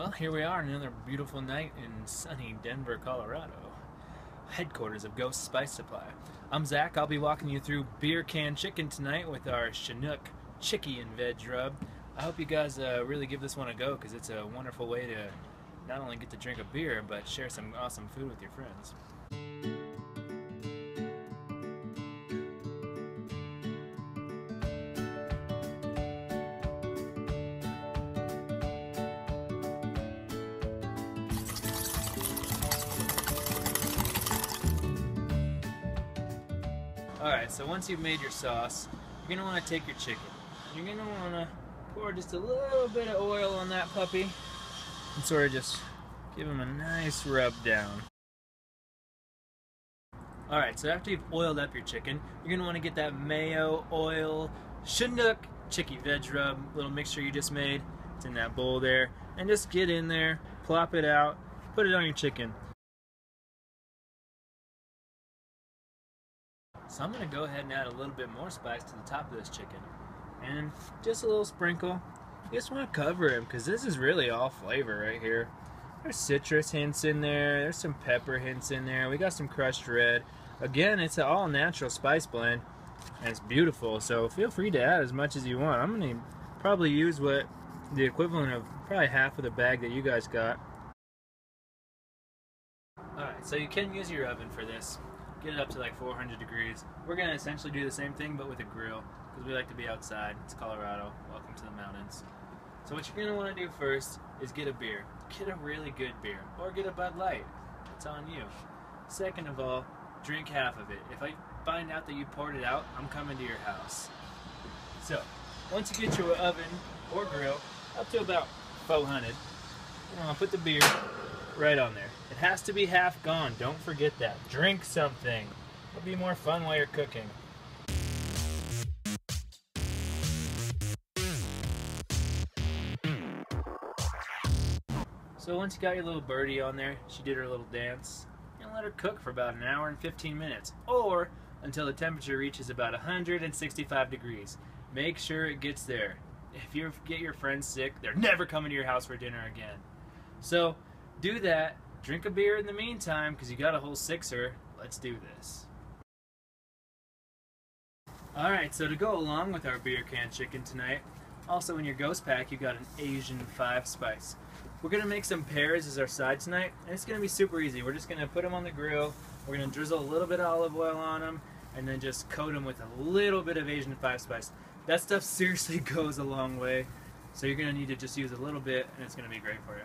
Well, here we are, another beautiful night in sunny Denver, Colorado, headquarters of Ghost Spice Supply. I'm Zach. I'll be walking you through beer can chicken tonight with our Chinook Chicky and Veg Rub. I hope you guys uh, really give this one a go because it's a wonderful way to not only get to drink a beer, but share some awesome food with your friends. Alright, so once you've made your sauce, you're going to want to take your chicken. You're going to want to pour just a little bit of oil on that puppy and sort of just give him a nice rub down. Alright, so after you've oiled up your chicken, you're going to want to get that mayo, oil, Chinook, chicky veg rub, little mixture you just made. It's in that bowl there. And just get in there, plop it out, put it on your chicken. So I'm going to go ahead and add a little bit more spice to the top of this chicken. And just a little sprinkle. You just want to cover him because this is really all flavor right here. There's citrus hints in there. There's some pepper hints in there. We got some crushed red. Again, it's an all natural spice blend. And it's beautiful. So feel free to add as much as you want. I'm going to probably use what the equivalent of probably half of the bag that you guys got. Alright, so you can use your oven for this get it up to like 400 degrees. We're going to essentially do the same thing but with a grill because we like to be outside. It's Colorado. Welcome to the mountains. So what you're going to want to do first is get a beer. Get a really good beer or get a Bud Light. It's on you. Second of all, drink half of it. If I find out that you poured it out, I'm coming to your house. So, once you get your oven or grill up to about 400, to put the beer right on there. It has to be half gone. Don't forget that. Drink something. It'll be more fun while you're cooking. So once you got your little birdie on there, she did her little dance, and let her cook for about an hour and 15 minutes, or until the temperature reaches about 165 degrees. Make sure it gets there. If you get your friends sick, they're never coming to your house for dinner again. So do that. Drink a beer in the meantime because you got a whole sixer. Let's do this. Alright, so to go along with our beer can chicken tonight, also in your GHOSTpack you got an Asian 5 spice. We're going to make some pears as our side tonight, and it's going to be super easy. We're just going to put them on the grill, we're going to drizzle a little bit of olive oil on them, and then just coat them with a little bit of Asian 5 spice. That stuff seriously goes a long way, so you're going to need to just use a little bit, and it's going to be great for you.